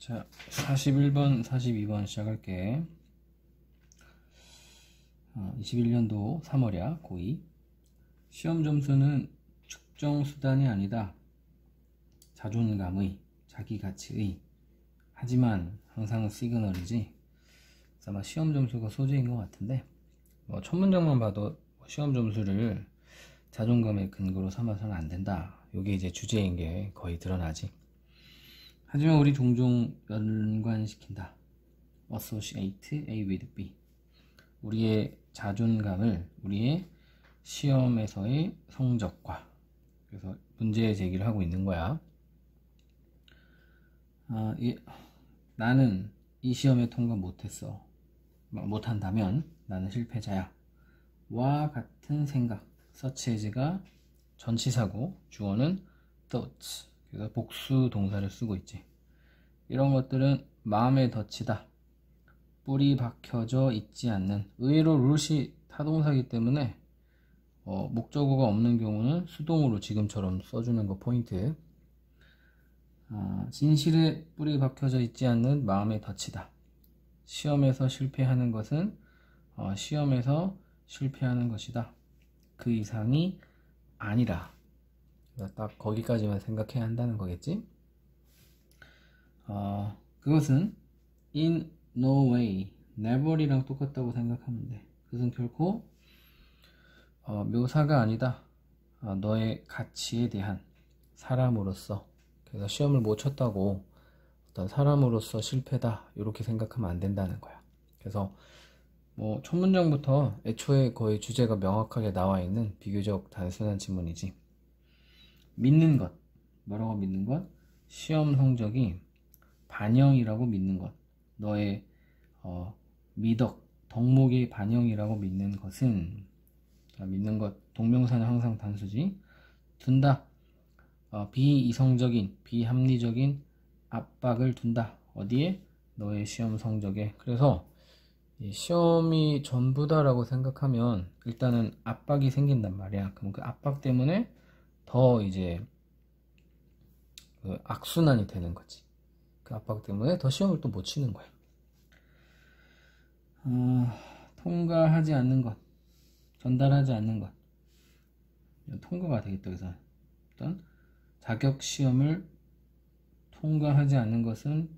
자, 41번, 42번 시작할게. 어, 21년도 3월이야, 고2. 시험 점수는 측정 수단이 아니다. 자존감의, 자기 가치의. 하지만 항상 시그널이지. 아마 시험 점수가 소재인 것 같은데, 뭐, 첫 문장만 봐도 시험 점수를 자존감의 근거로 삼아서는 안 된다. 이게 이제 주제인 게 거의 드러나지. 하지만 우리 종종 연관시킨다. associate A with B. 우리의 자존감을 우리의 시험에서의 성적과 그래서 문제 제기를 하고 있는 거야. 아, 이, 나는 이 시험에 통과 못했어. 못한다면 나는 실패자야. 와 같은 생각. as가 전치사고 주어는 thoughts. 그래서 복수 동사를 쓰고 있지. 이런 것들은 마음에 덧치다. 뿌리 박혀져 있지 않는 의외로 룰시 타동사기 때문에 어, 목적어가 없는 경우는 수동으로 지금처럼 써주는 거 포인트. 아, 진실에 뿌리 박혀져 있지 않는 마음에 덧치다. 시험에서 실패하는 것은 어, 시험에서 실패하는 것이다. 그 이상이 아니라 딱 거기까지만 생각해야 한다는 거겠지? 어, 그것은 in no way, never이랑 똑같다고 생각하면 돼. 그것은 결코 어, 묘사가 아니다. 어, 너의 가치에 대한 사람으로서 그래서 시험을 못 쳤다고 어떤 사람으로서 실패다 이렇게 생각하면 안 된다는 거야. 그래서 뭐 첫 문장부터 애초에 거의 주제가 명확하게 나와 있는 비교적 단순한 질문이지. 믿는 것. 뭐라고 믿는 것? 시험 성적이 반영이라고 믿는 것. 너의 어, 미덕, 덕목의 반영이라고 믿는 것은 자, 믿는 것 동명사는 항상 단수지. 둔다. 어, 비이성적인, 비합리적인 압박을 둔다. 어디에? 너의 시험 성적에. 그래서 시험이 전부다라고 생각하면 일단은 압박이 생긴단 말이야. 그럼 그 압박 때문에 더 이제 그 악순환이 되는 거지. 그 압박 때문에 더 시험을 또 못 치는 거야. 어, 통과하지 않는 것, 전달하지 않는 것. 통과가 되겠다. 그래서 어떤 자격 시험을 통과하지 않는 것은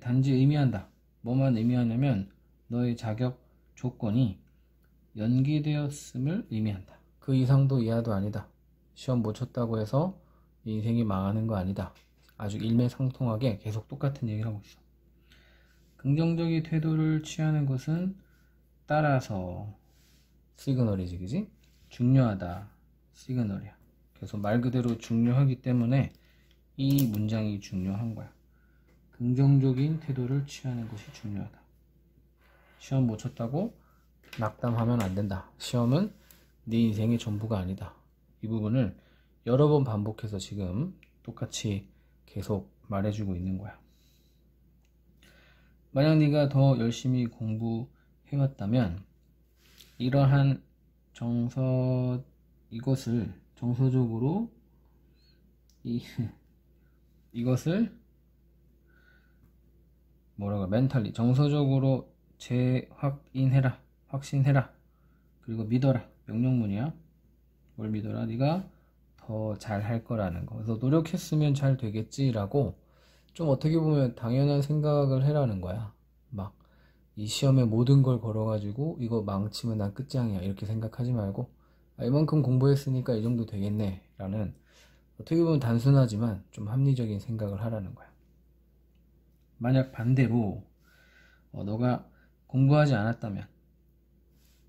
단지 의미한다. 뭐만 의미하냐면 너의 자격 조건이 연기되었음을 의미한다. 그 이상도 이하도 아니다. 시험 못 쳤다고 해서 인생이 망하는 거 아니다. 아주 일맥상통하게 계속 똑같은 얘기를 하고 있어. 긍정적인 태도를 취하는 것은 따라서 시그널이지, 그지? 중요하다. 시그널이야. 그래서 말 그대로 중요하기 때문에 이 문장이 중요한 거야. 긍정적인 태도를 취하는 것이 중요하다. 시험 못 쳤다고 낙담하면 안 된다. 시험은 네 인생의 전부가 아니다. 이 부분을 여러 번 반복해서 지금 똑같이 계속 말해주고 있는 거야. 만약 네가 더 열심히 공부해왔다면 이러한 정서 이것을 정서적으로 이 이것을 뭐라고 멘탈리 정서적으로 재확인해라 확신해라 그리고 믿어라 명령문이야 뭘 믿어라? 네가 더 잘 할 거라는 거. 그래서 노력했으면 잘 되겠지라고 좀 어떻게 보면 당연한 생각을 해라는 거야. 막 이 시험에 모든 걸 걸어가지고 이거 망치면 난 끝장이야. 이렇게 생각하지 말고 아, 이만큼 공부했으니까 이 정도 되겠네. 라는 어떻게 보면 단순하지만 좀 합리적인 생각을 하라는 거야. 만약 반대로 어, 너가 공부하지 않았다면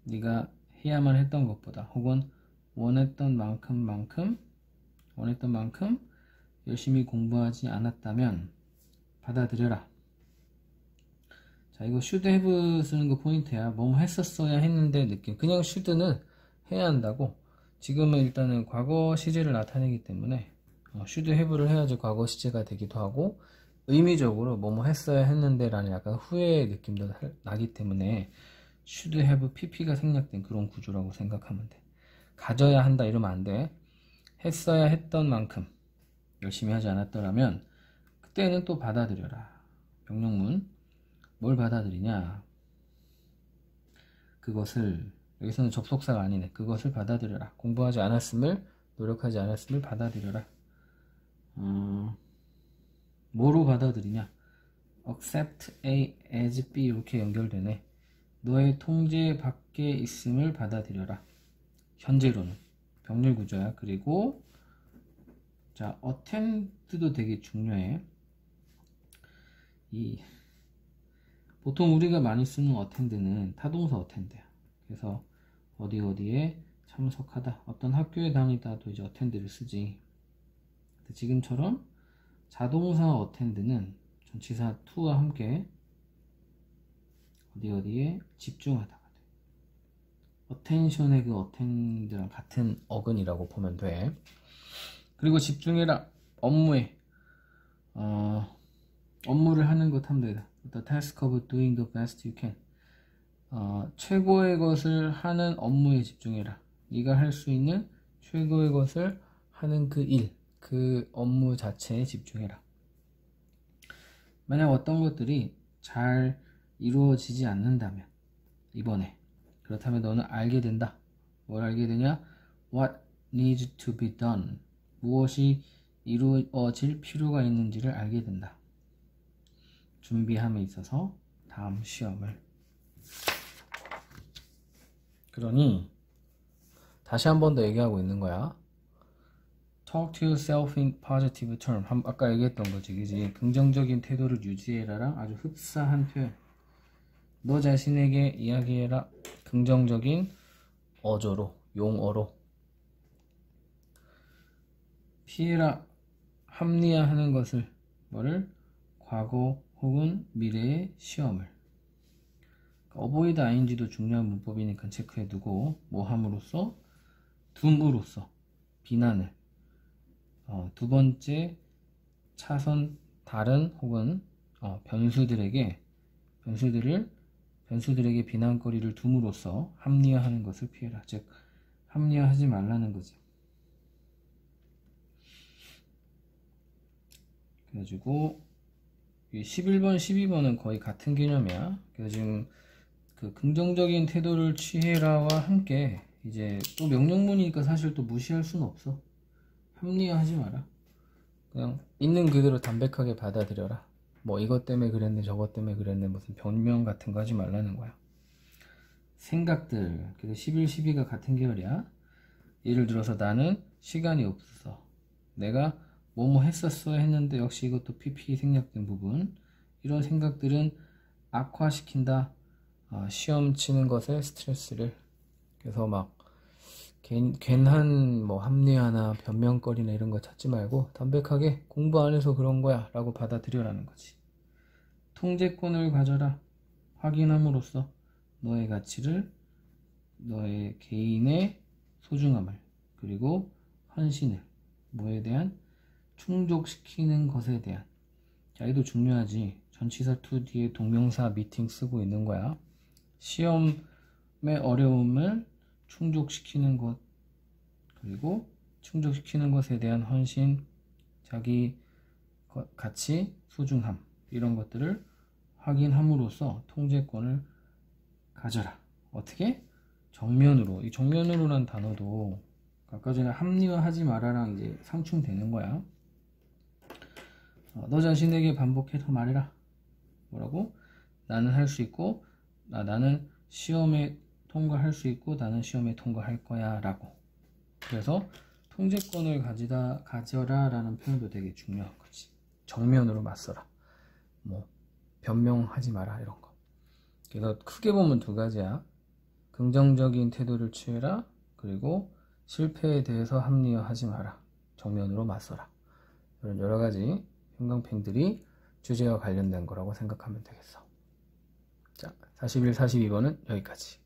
네가 해야만 했던 것보다 혹은 원했던 만큼 만큼 원했던 만큼 열심히 공부하지 않았다면 받아들여라. 자 이거 should have 쓰는 거 포인트야. 뭐 했었어야 했는데 느낌. 그냥 should는 해야 한다고. 지금은 일단은 과거 시제를 나타내기 때문에 어, should have를 해야지 과거 시제가 되기도 하고 의미적으로 뭐뭐 했어야 했는데 라는 약간 후회의 느낌도 나기 때문에 should have pp가 생략된 그런 구조라고 생각하면 돼. 가져야 한다 이러면 안 돼. 했어야 했던 만큼 열심히 하지 않았더라면 그때는 또 받아들여라. 명령문 뭘 받아들이냐? 그것을 여기서는 접속사가 아니네. 그것을 받아들여라. 공부하지 않았음을 노력하지 않았음을 받아들여라. 어, 뭐로 받아들이냐? accept A as B 이렇게 연결되네. 너의 통제 밖에 있음을 받아들여라 현재로는. 병렬 구조야. 그리고 자 attend도 되게 중요해. 이 보통 우리가 많이 쓰는 attend는 타동사 attend야. 그래서 어디 어디에 참석하다 어떤 학교에 다니다도 이제 attend를 쓰지. 지금처럼 자동사 attend는 전치사 to와 함께 어디 어디에 집중하다 attention의 그 attend랑 같은 어근이라고 보면 돼. 그리고 집중해라 업무에 어, 업무를 하는 것 하면 되다. The task of doing the best you can. 어, 최고의 것을 하는 업무에 집중해라. 네가 할 수 있는 최고의 것을 하는 그 일, 그 업무 자체에 집중해라. 만약 어떤 것들이 잘 이루어지지 않는다면 이번에 그렇다면 너는 알게 된다. 뭘 알게 되냐? What needs to be done. 무엇이 이루어질 필요가 있는지를 알게 된다. 준비함에 있어서 다음 시험을 그러니 다시 한 번 더 얘기하고 있는 거야. Talk to yourself in positive term. 아까 얘기했던 거지, 그지? 긍정적인 태도를 유지해라랑 아주 흡사한 표현. 너 자신에게 이야기해라. 긍정적인 어조로, 용어로. 피해라. 합리화하는 것을, 뭐를? 과거 혹은 미래의 시험을. 어보이드 ing도 중요한 문법이니까 체크해두고, 뭐 함으로써? 둠으로써. 비난을. 어, 두 번째 차선 다른 혹은 어, 변수들에게 변수들을 변수들에게 비난거리를 둠으로써 합리화하는 것을 피해라. 즉 합리화하지 말라는 거지. 그래가지고 11번, 12번은 거의 같은 개념이야. 그래서 지금 그 긍정적인 태도를 취해라와 함께 이제 또 명령문이니까 사실 또 무시할 수는 없어. 합리화하지 마라. 그냥 있는 그대로 담백하게 받아들여라. 뭐 이것 때문에 그랬네, 저것 때문에 그랬네, 무슨 변명 같은 거 하지 말라는 거야. 생각들, 그래서 11, 12가 같은 계열이야. 예를 들어서 나는 시간이 없어. 내가 뭐뭐 했었어 했는데 역시 이것도 PP 생략된 부분. 이런 생각들은 악화시킨다. 어, 시험 치는 것에 스트레스를. 그래서 막 괜, 괜한 뭐 합리화나 변명거리나 이런 거 찾지 말고 담백하게 공부 안 해서 그런 거야 라고 받아들여라는 거지. 통제권을 가져라. 확인함으로써 너의 가치를 너의 개인의 소중함을 그리고 헌신을 뭐에 대한 충족시키는 것에 대한 자 이도 중요하지 전치사 to 뒤에 동명사 meeting 쓰고 있는 거야 시험의 어려움을 충족시키는 것 그리고 충족시키는 것에 대한 헌신, 자기 가치, 소중함 이런 것들을 확인함으로써 통제권을 가져라. 어떻게? 정면으로. 이 정면으로란 단어도 아까 전에 합리화하지 마라랑 이제 상충되는 거야. 어, 너 자신에게 반복해서 말해라. 뭐라고? 나는 할 수 있고, 나, 나는 시험에 통과할 수 있고 나는 시험에 통과할 거야 라고. 그래서 통제권을 가지다 가져라 라는 표현도 되게 중요한 거지. 정면으로 맞서라. 뭐 변명하지 마라 이런 거. 그래서 크게 보면 두 가지야. 긍정적인 태도를 취해라. 그리고 실패에 대해서 합리화하지 마라. 정면으로 맞서라. 이런 여러 가지 형광펜들이 주제와 관련된 거라고 생각하면 되겠어. 자 41, 42번은 여기까지